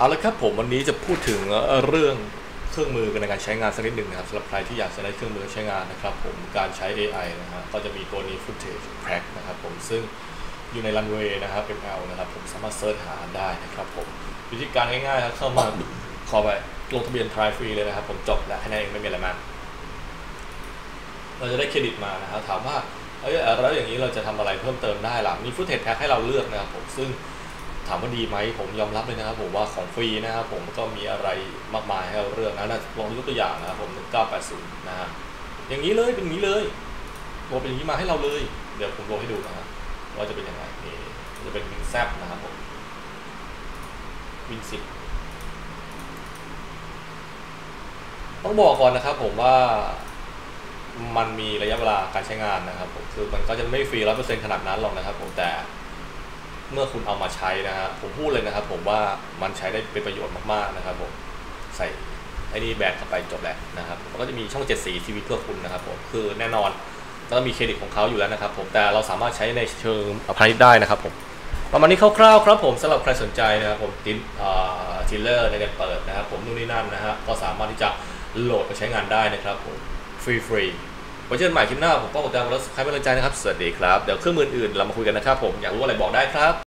เอาละครับผมวันนี้จะพูดถึงเรื่องเครื่องมือในการใช้งานสักนิดหนึ่งนะครับสำหรับใครที่อยากจะได้เครื่องมือใช้งานนะครับผมการใช้ AI นะฮะก็จะมีตัวนี้ Footage Crack นะครับผมซึ่งอยู่ใน Runway นะครับ ML นะครับผมสามารถเซิร์ชหาได้นะครับผมวิธีการง่ายๆครับเข้ามาขอไปลงทะเบียน Try Free เลยนะครับผมจบแล้วแค่นั้นเองไม่มีอะไรมากเราจะได้เครดิตมานะครับถามว่าเอ้ยแล้วอย่างนี้เราจะทำอะไรเพิ่มเติมได้ล่ะมีฟุตเทจแพ็คให้เราเลือกนะครับผมซึ่ง ถามว่าดีไหมผมยอมรับเลยนะครับ ผมว่าของฟรีนะครับผมก็มีอะไรมากมายให้เราเลือกนะลองยกตัวอย่างนะครับผม1980นะฮะอย่างนี้เลยเป็นอย่างนี้เลยโหลดเป็นอย่างนี้มาให้เราเลย เดี๋ยวผมโหลดให้ดูนะครับว่าจะเป็นยังไงนี่จะเป็นวินแซบนะครับผมวินสิบต้องบอกก่อนนะครับผมว่ามันมีระยะเวลาการใช้งานนะครับผมคือมันก็จะไม่ฟรีร้อยเปอร์เซ็นต์ขนาดนั้นหรอกนะครับผมแต่ เมื่อคุณเอามาใช้นะฮะผมพูดเลยนะครับ ผมว่ามันใช้ได้เป็นประโยชน์มากๆนะครับผมใส่ไอ้นี่แบนเข้าไปจบแล้วนะครับมันก็จะมีช่องเจ็ดสีทีวีเพื่อคุณนะครับผมคือแน่นอนก็มีเครดิตของเขาอยู่แล้วนะครับผมแต่เราสามารถใช้ในเชิงพาณิชย์ได้นะครับผมประมาณนี้คร่าวๆครับผมสำหรับใครสนใจนะครับผมตินทิลเลอร์ในการเปิดนะครับผมนู่นนี่นั่นนะฮะก็สามารถที่จะโหลดไปใช้งานได้นะครับผมฟรีฟรีไว้เจอกันใหม่คลิปหน้าผมป้องกันแล้วใครเป็นกำลังใจนะครับ สวัสดีครับ เดี๋ยวเครื่องมืออื่นเรามาคุยกันนะครับผมอยากรู้อะไรบอกได้ครับ